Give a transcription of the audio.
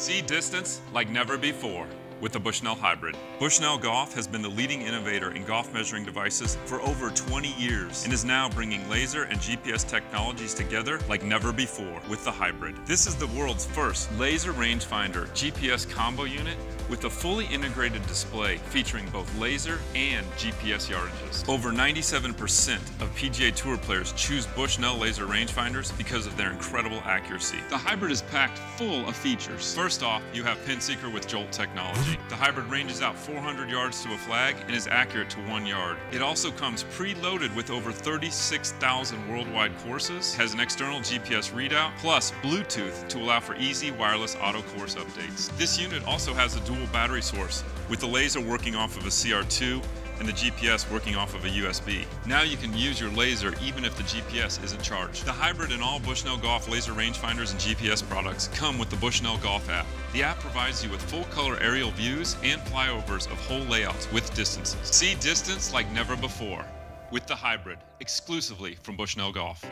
See distance like never before with the Bushnell Hybrid. Bushnell Golf has been the leading innovator in golf measuring devices for over 20 years and is now bringing laser and GPS technologies together like never before with the Hybrid. This is the world's first laser rangefinder GPS combo unit with a fully integrated display featuring both laser and GPS yardages. Over 97% of PGA Tour players choose Bushnell laser rangefinders because of their incredible accuracy. The Hybrid is packed full of features. First off, you have pin seeker with Jolt technology. The Hybrid ranges out 400 yards to a flag and is accurate to one yard. It also comes preloaded with over 36,000 worldwide courses, has an external GPS readout, plus Bluetooth to allow for easy wireless auto course updates. This unit also has a dual battery source, with the laser working off of a CR2 and the GPS working off of a USB. Now you can use your laser even if the GPS isn't charged. The hybrid and all Bushnell Golf laser rangefinders and GPS products come with the Bushnell Golf app. The app provides you with full color aerial views and flyovers of whole layouts with distances. See distance like never before with the hybrid exclusively from Bushnell Golf.